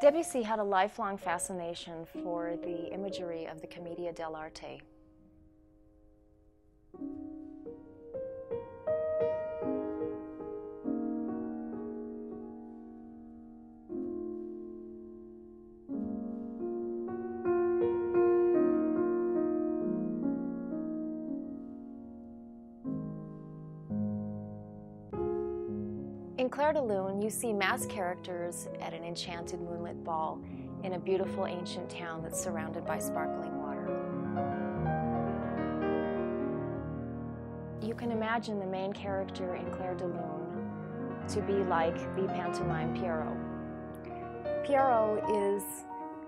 Debussy had a lifelong fascination for the imagery of the Commedia dell'arte. In Clair de Lune, you see masked characters at an enchanted moonlit ball in a beautiful ancient town that's surrounded by sparkling water. You can imagine the main character in Clair de Lune to be like the pantomime Pierrot. Pierrot is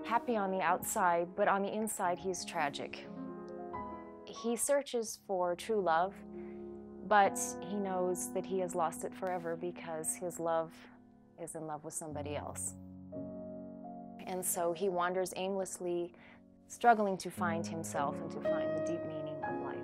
happy on the outside, but on the inside he's tragic. He searches for true love but he knows that he has lost it forever because his love is in love with somebody else. And so he wanders aimlessly, struggling to find himself and to find the deep meaning of life.